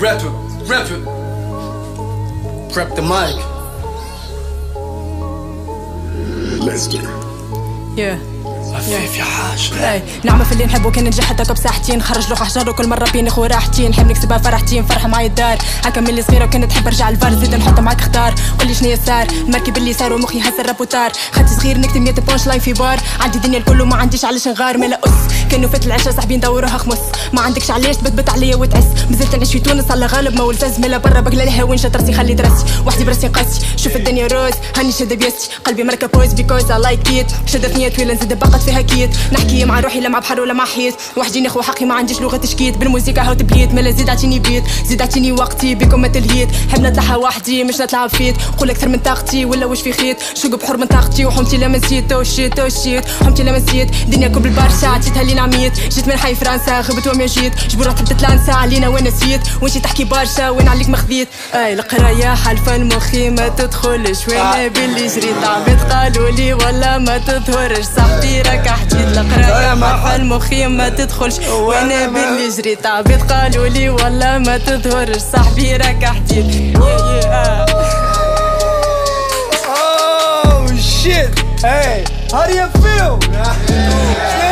rap it, rap it. Prep the mic. Lester. Yeah. خفيف يا حاج اي نعمة في اللي نحبه كان نجح حتى بساحتين خرج لوح حجر وكل مرة بيني خو راحتين نحب نكسبها فرحتين فرحة معايا الدار هكا من اللي صغيرة وكنت تحب أرجع الفار. زيد نحط معاك اختار. شنيا صار مركب اللي صار ومخي هز الرابوتار خدت صغير نكتب 100 بونش لاين في بار. عندي دنيا الكل وما عنديش علاش نغار ملا أس. كانوا فات العشاء صاحبي ندوروها خمس ما عندكش علاش تبتبت عليا وتعس. مازلت نعيش في تونس على غالب ما ولفز ملا برا بقلا لها وين راسي خلي دراسي وحدي براسي نقاسي شوف الدنيا روز. هاني شد بيستي قلبي مركب بويز بيكوز اي لايك ات شدتني طويلة نزيد بقت فيها كيت. نحكي مع روحي لا مع بحر ولا مع حيط. وحدي نخو حقي ما عنديش لغة تشكيت. بالموسيقى هاو تبليت ملا زيد عطيني بيت. زيد عطيني وقتي بكم ما تلهيت حب نطلعها وحدي مش نطلع فيت قول أكثر من طاقتي ولا واش في خيط؟ شوق بحر من طاقتي وحومتي لا ما نسيت. تو شيت تو شيت حومتي لا ما نسيت. دنيا كوب البرشا عطيتها لي نعميت جيت من حي فرنسا غبت وما جيت. جبورة تبدت لانسا علينا وين نسيت؟ وانتي تحكي برشا وين عليك مخذيت أي القراية حلفة المخي ما تدخلش وين باللي جريت. عبيد قالوا لي ولا ما تظهرش. صاحبي راك حكيت القراية حلفة المخي ما تدخلش. وأنا باللي جريت؟ عبيد قالوا لي ولا ما تظهرش. صاحبي راك حكيت. Hey, how do you feel? Yeah.